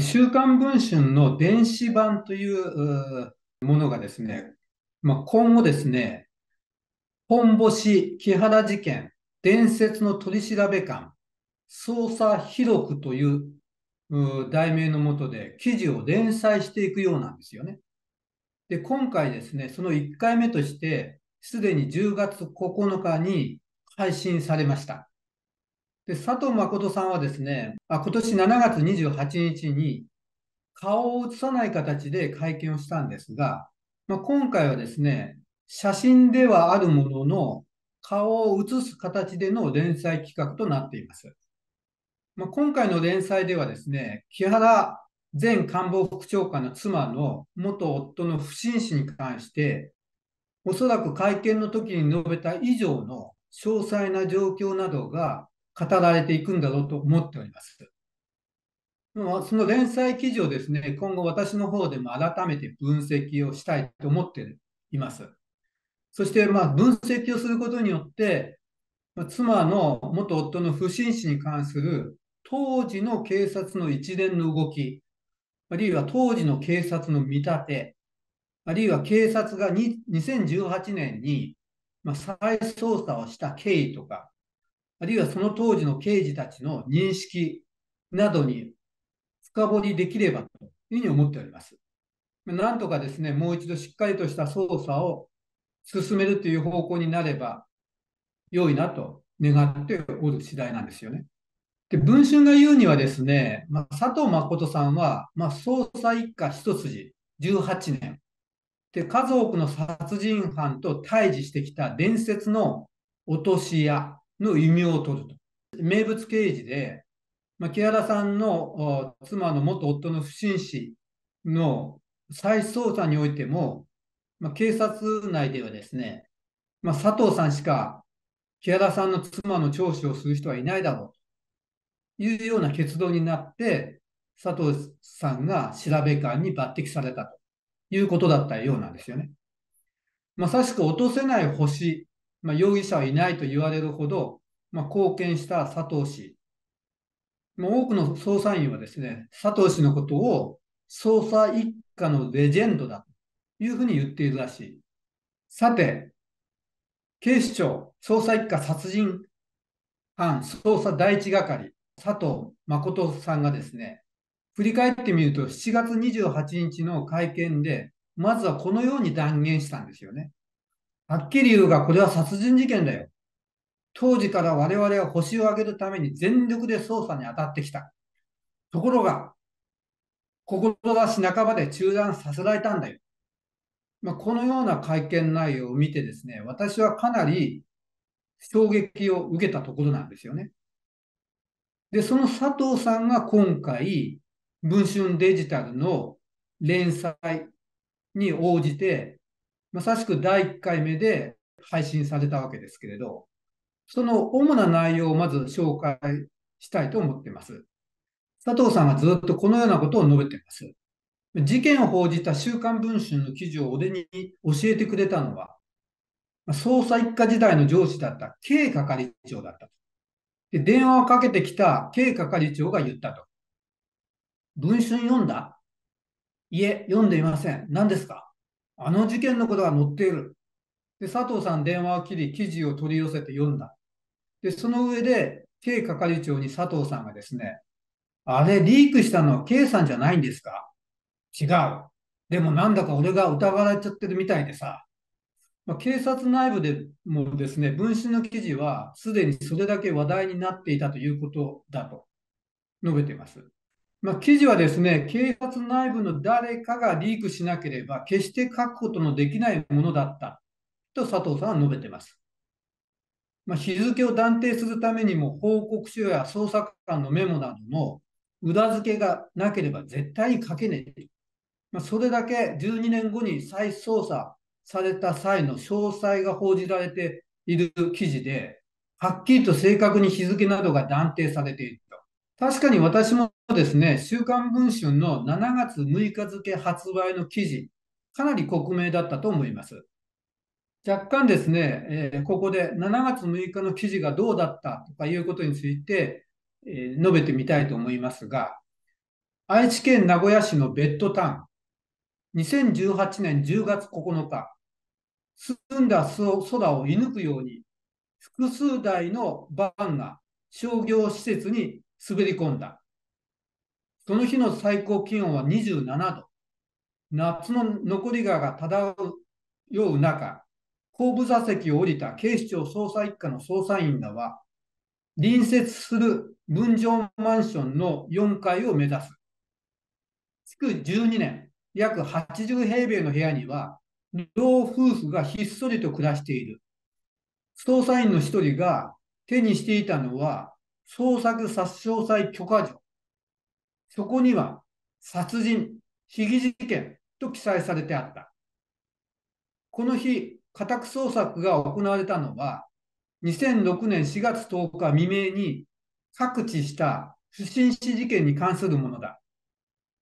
週刊文春の電子版というものがですね、まあ、今後ですね、本星木原事件伝説の取調べ官捜査記録という題名のもとで記事を連載していくようなんですよね。で、今回ですね、その1回目として、すでに10月9日に配信されました。で、佐藤誠さんはですね、あ今年7月28日に顔を映さない形で会見をしたんですが、まあ、今回はですね、写真ではあるものの顔を写す形での連載企画となっています。まあ、今回の連載ではですね、木原前官房副長官の妻の元夫の不審死に関して、おそらく会見の時に述べた以上の詳細な状況などが語られていくんだろうと思っております。その連載記事をですね、今後私の方でも改めて分析をしたいと思っています。そして、まあ、分析をすることによって、妻の元夫の不審死に関する当時の警察の一連の動き、あるいは当時の警察の見立て、あるいは警察が2018年に、再捜査をした経緯とか、あるいはその当時の刑事たちの認識などに深掘りできればというふうに思っております。なんとかですね、もう一度しっかりとした捜査を進めるという方向になれば良いなと願っておる次第なんですよね。で、文春が言うにはですね、まあ、佐藤誠さんは、まあ、捜査一課一筋18年。で、数多くの殺人犯と対峙してきた伝説の落とし屋の異名を取ると。名物刑事で、まあ、木原さんの妻の元夫の不審死の再捜査においても、まあ、警察内ではですね、まあ、佐藤さんしか木原さんの妻の聴取をする人はいないだろうというような結論になって、佐藤さんが調べ官に抜擢されたということだったようなんですよね。まさしく落とせない星、まあ、容疑者はいないと言われるほど、まあ、貢献した佐藤氏。まあ、多くの捜査員はですね、佐藤氏のことを捜査一課のレジェンドだというふうに言っているらしい。さて、警視庁捜査一課殺人犯捜査第一係、佐藤誠さんがですね、振り返ってみると、7月28日の会見で、まずはこのように断言したんですよね。はっきり言うが、これは殺人事件だよ。当時から我々は星を上げるために全力で捜査に当たってきた。ところが、志半ばで中断させられたんだよ。まあ、このような会見内容を見てですね、私はかなり衝撃を受けたところなんですよね。で、その佐藤さんが今回、文春デジタルの連載に応じて、まさしく第1回目で配信されたわけですけれど、その主な内容をまず紹介したいと思っています。佐藤さんはずっとこのようなことを述べています。事件を報じた週刊文春の記事を俺に教えてくれたのは、捜査一課時代の上司だった K 係長だったと。で電話をかけてきた K 係長が言ったと。文春読んだ？いえ、読んでいません。何ですか？あの事件のことが載っている。で、佐藤さん電話を切り、記事を取り寄せて読んだ。で、その上で、K 係長に佐藤さんがですね、あれ、リークしたのは K さんじゃないんですか？違う。でもなんだか俺が疑われちゃってるみたいでさ、まあ、警察内部でもですね、分子の記事はすでにそれだけ話題になっていたということだと述べています。まあ、記事はですね、警察内部の誰かがリークしなければ決して書くことのできないものだったと佐藤さんは述べています。まあ、日付を断定するためにも報告書や捜査官のメモなどの裏付けがなければ絶対に書けねえ。まあ、それだけ12年後に再捜査された際の詳細が報じられている記事で、はっきりと正確に日付などが断定されていると。確かに私もですね、週刊文春の7月6日付発売の記事、かなり克明だったと思います。若干ですね、えー、ここで7月6日の記事がどうだったとかいうことについて、えー、述べてみたいと思いますが、愛知県名古屋市のベッドタウン。2018年10月9日、澄んだ空を射抜くように、複数台のバンが商業施設に滑り込んだ。その日の最高気温は27度。夏の残りがが漂う中、後部座席を降りた警視庁捜査一課の捜査員らは、隣接する分譲マンションの4階を目指す。築12年、約80平米の部屋には、老夫婦がひっそりと暮らしている。捜査員の一人が手にしていたのは、捜索殺傷罪許可状。そこには、殺人、被疑事件と記載されてあった。この日、家宅捜索が行われたのは、2006年4月10日未明に各地した不審死事件に関するものだ。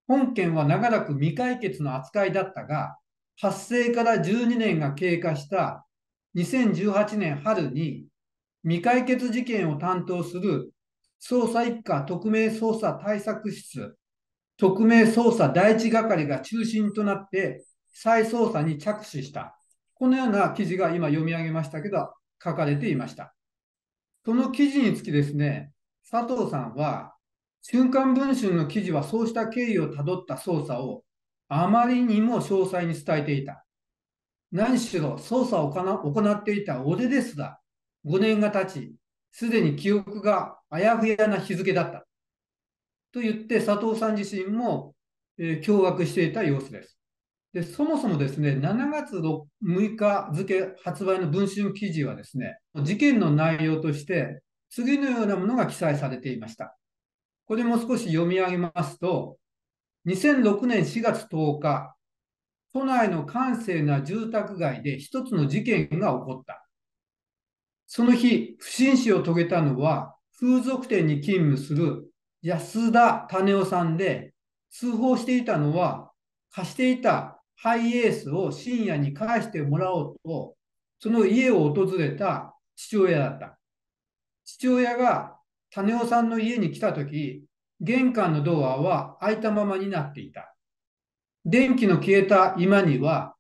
本件は長らく未解決の扱いだったが、発生から12年が経過した2018年春に未解決事件を担当する捜査一課特命捜査対策室特命捜査第一係が中心となって再捜査に着手した。このような記事が今読み上げましたけど、書かれていました。その記事につきですね、佐藤さんは、週刊文春の記事はそうした経緯をたどった捜査をあまりにも詳細に伝えていた。何しろ捜査を行っていた俺ですら5年が経ち、すでに記憶があやふやな日付だった。と言って佐藤さん自身も、えー、驚愕していた様子です。で、そもそもですね、7月6日付発売の文春記事はですね、事件の内容として次のようなものが記載されていました。これも少し読み上げますと、2006年4月10日、都内の閑静な住宅街で一つの事件が起こった。その日、不審死を遂げたのは、風俗店に勤務する安田種夫さんで、通報していたのは、貸していたハイエースを深夜に返してもらおうと、その家を訪れた父親だった。父親が種夫さんの家に来たとき、玄関のドアは開いたままになっていた。電気の消えた今には、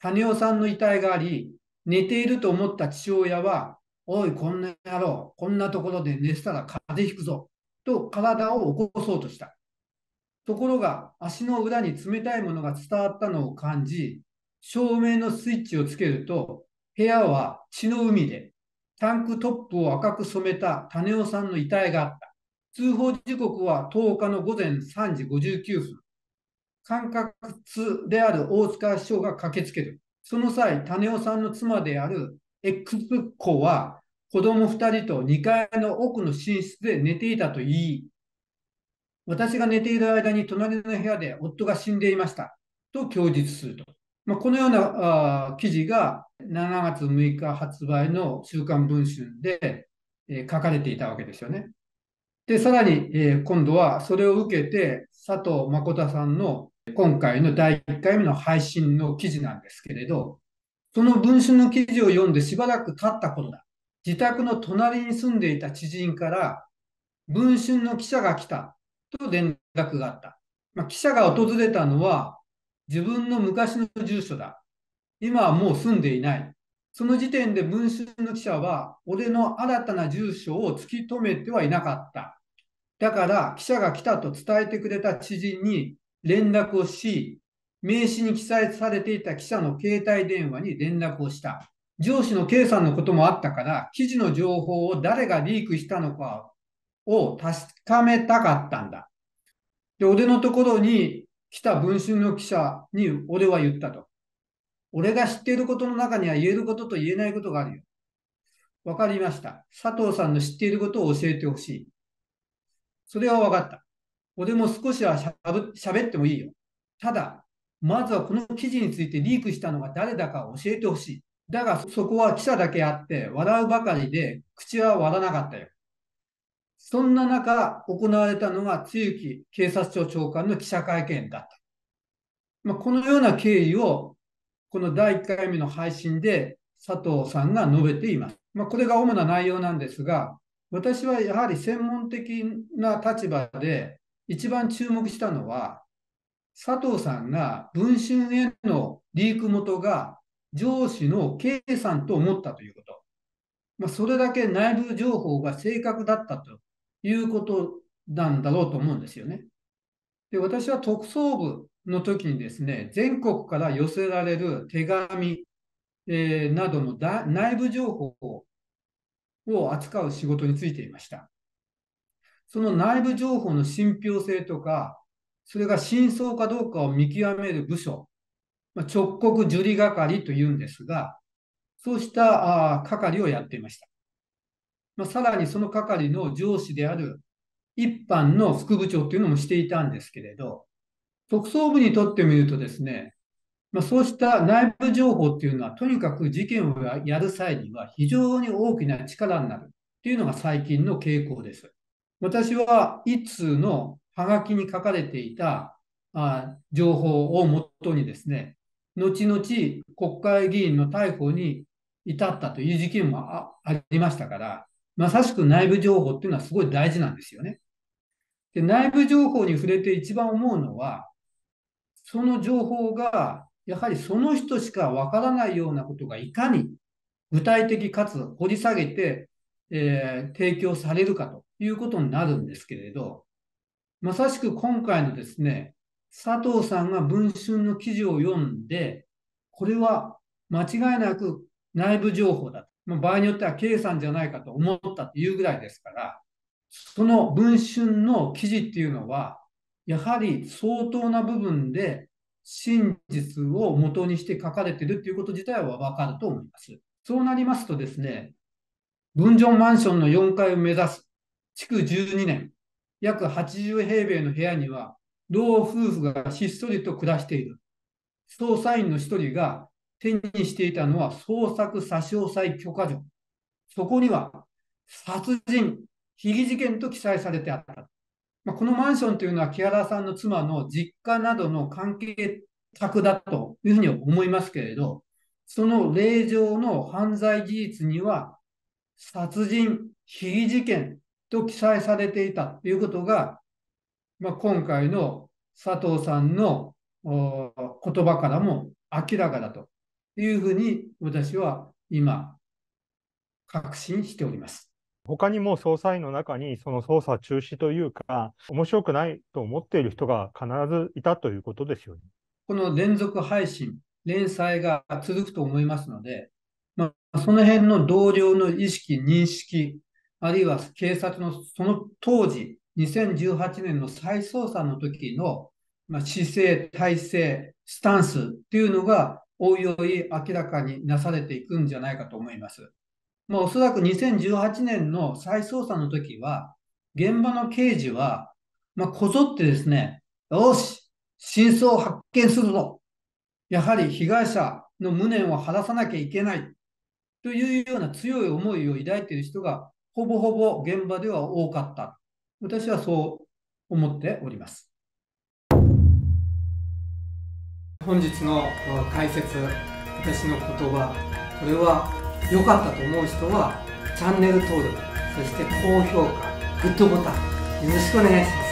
種夫さんの遺体があり、寝ていると思った父親は、おい、こんな野郎、こんなところで寝てたら風邪ひくぞ、と体を起こそうとした。ところが足の裏に冷たいものが伝わったのを感じ、照明のスイッチをつけると、部屋は血の海で、タンクトップを赤く染めた種夫さんの遺体があった。通報時刻は10日の午前3時59分。管轄である大塚市長が駆けつける。その際、種夫さんの妻である X 子は子供2人と2階の奥の寝室で寝ていたと言い、私が寝ている間に隣の部屋で夫が死んでいましたと供述すると。まあ、このようなあ記事が7月6日発売の週刊文春で、えー、書かれていたわけですよね。で、さらに、えー、今度はそれを受けて佐藤誠さんの今回の第1回目の配信の記事なんですけれど、その文春の記事を読んでしばらく経った頃だ。自宅の隣に住んでいた知人から、文春の記者が来たと連絡があった。まあ、記者が訪れたのは自分の昔の住所だ。今はもう住んでいない。その時点で文春の記者は、俺の新たな住所を突き止めてはいなかった。だから記者が来たと伝えてくれた知人に連絡をし、名刺に記載されていた記者の携帯電話に連絡をした。上司の K さんのこともあったから、記事の情報を誰がリークしたのかを確かめたかったんだ。で、俺のところに来た文春の記者に俺は言ったと。俺が知っていることの中には言えることと言えないことがあるよ。わかりました。佐藤さんの知っていることを教えてほしい。それはわかった。俺も少しはしゃべってもいいよ。ただ、まずはこの記事についてリークしたのが誰だか教えてほしい。だがそこは記者だけあって、笑うばかりで口は割らなかったよ。そんな中、行われたのが、露木警察庁長官の記者会見だった。まあ、このような経緯を、この第1回目の配信で佐藤さんが述べています。まあ、これが主な内容なんですが、私はやはり専門的な立場で、一番注目したのは、佐藤さんが文春へのリーク元が上司の K さんと思ったということ。まあ、それだけ内部情報が正確だったということなんだろうと思うんですよね。で私は特捜部の時にですね、全国から寄せられる手紙、えー、などの内部情報を扱う仕事についていました。その内部情報の信憑性とか、それが真相かどうかを見極める部署、まあ、直告受理係というんですが、そうしたあ係をやっていました。まあ、さらにその係の上司である一般の副部長というのもしていたんですけれど、特捜部にとってみるとですね、まあ、そうした内部情報っていうのは、とにかく事件をやる際には非常に大きな力になるっていうのが最近の傾向です。私は一通のハガキに書かれていたあ情報をもとにですね、後々国会議員の逮捕に至ったという事件もありましたから、まさしく内部情報っていうのはすごい大事なんですよね。で内部情報に触れて一番思うのは、その情報がやはりその人しかわからないようなことがいかに具体的かつ掘り下げて、えー、提供されるかということになるんですけれど、まさしく今回のですね、佐藤さんが文春の記事を読んで、これは間違いなく内部情報だ。まあ、場合によっては K さんじゃないかと思ったというぐらいですから、その文春の記事っていうのは、やはり相当な部分で真実を元にして書かれているということ自体はわかると思います。そうなりますとですね、分譲マンションの4階を目指す築12年、約80平米の部屋には、老夫婦がひっそりと暮らしている。捜査員の一人が手にしていたのは捜索差し押さえ許可状。そこには殺人、被疑事件と記載されてあった。まあ、このマンションというのは木原さんの妻の実家などの関係宅だというふうに思いますけれど、その令状の犯罪事実には殺人、被疑事件と記載されていたということが、まあ、今回の佐藤さんの言葉からも明らかだというふうに私は今確信しております。他にも捜査員の中にその捜査中止というか、面白くないと思っている人が必ずいたということですよね。この連続配信、連載が続くと思いますので、まあ、その辺の同僚の意識、認識、あるいは警察のその当時、2018年の再捜査の時の、まあ、姿勢、体制、スタンスっていうのが、おいおい明らかになされていくんじゃないかと思います。まあ、おそらく2018年の再捜査の時は、現場の刑事は、まあ、こぞってですね、よし、真相を発見するぞ。やはり被害者の無念を晴らさなきゃいけない。というような強い思いを抱いている人が、ほぼほぼ現場では多かった。私はそう思っております。本日の解説、私の言葉、これは良かったと思う人はチャンネル登録そして高評価グッドボタンよろしくお願いします